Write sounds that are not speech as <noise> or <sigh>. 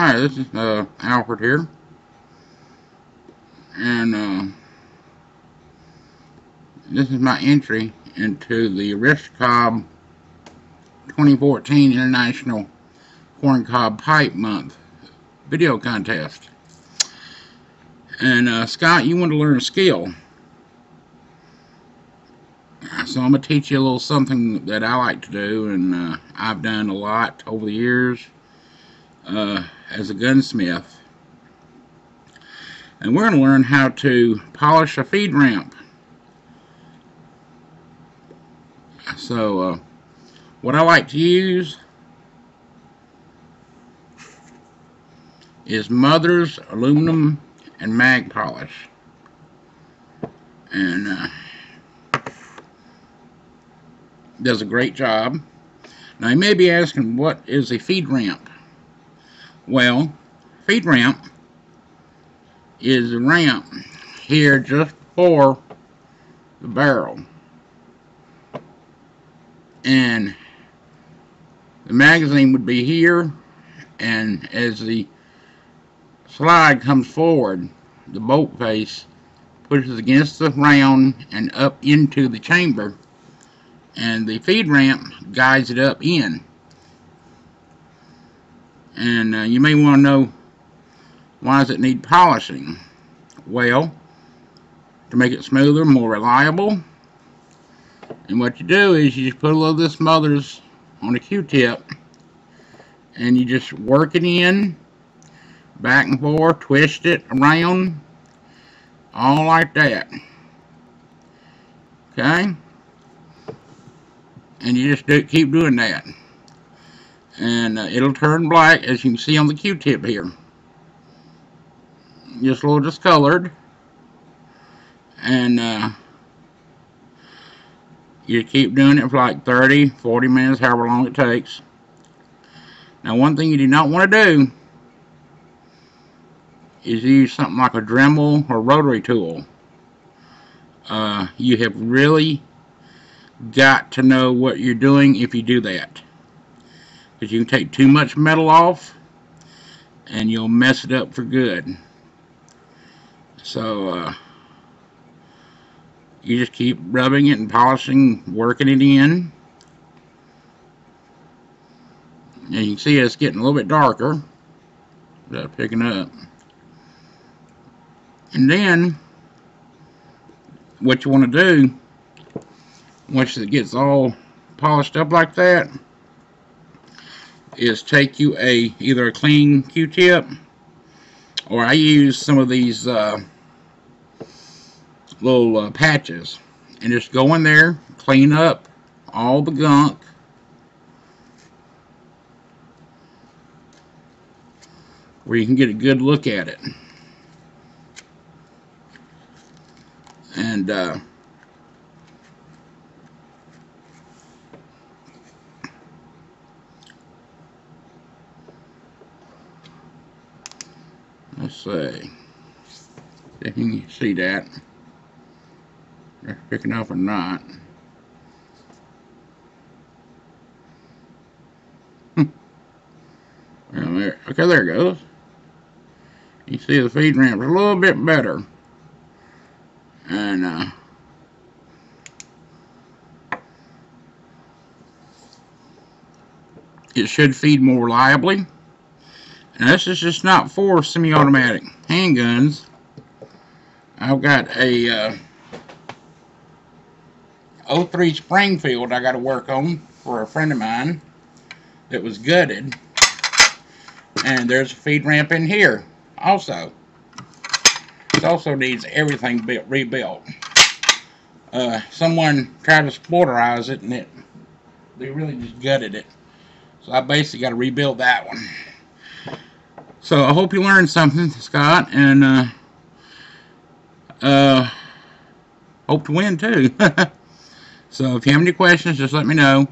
Hi, this is uh, Alfred here. And uh, this is my entry into the Aristocob 2014 International Corn Cob Pipe Month video contest. And uh, Scott, you want to learn a skill. So I'm going to teach you a little something that I like to do and uh, I've done a lot over the years. Uh, as a gunsmith. And we're going to learn how to polish a feed ramp. So, uh, what I like to use is Mother's aluminum and mag polish. And uh, does a great job. Now you may be asking what is a feed ramp? Well, feed ramp is a ramp here just for the barrel. And the magazine would be here and as the slide comes forward the bolt face pushes against the round and up into the chamber and the feed ramp guides it up in and uh, you may want to know why does it need polishing? Well, to make it smoother, more reliable. And what you do is you just put a little of this Mother's on a Q-tip and you just work it in back and forth, twist it around all like that. Okay? And you just do, keep doing that and uh, it'll turn black as you can see on the q-tip here. Just a little discolored. And uh, you keep doing it for like 30 40 minutes however long it takes. Now one thing you do not want to do is use something like a Dremel or rotary tool. Uh, you have really got to know what you're doing if you do that because you can take too much metal off and you'll mess it up for good. So, uh, you just keep rubbing it and polishing, working it in. And you can see it's getting a little bit darker. That picking up. And then, what you want to do, once it gets all polished up like that, is take you a either a clean Q-tip or I use some of these uh, little uh, patches and just go in there, clean up all the gunk where you can get a good look at it. And uh, see you can see that. Picking up or not well, there, okay there it goes. You see the feed ramp a little bit better. And uh, it should feed more reliably now this is just not for semi-automatic handguns. I've got a uh, 03 Springfield I got to work on for a friend of mine that was gutted. And there's a feed ramp in here also. It also needs everything built, rebuilt. Uh, someone tried to sporterize it and it they really just gutted it. So I basically got to rebuild that one. So I hope you learned something, Scott, and uh, uh, hope to win too. <laughs> so if you have any questions, just let me know.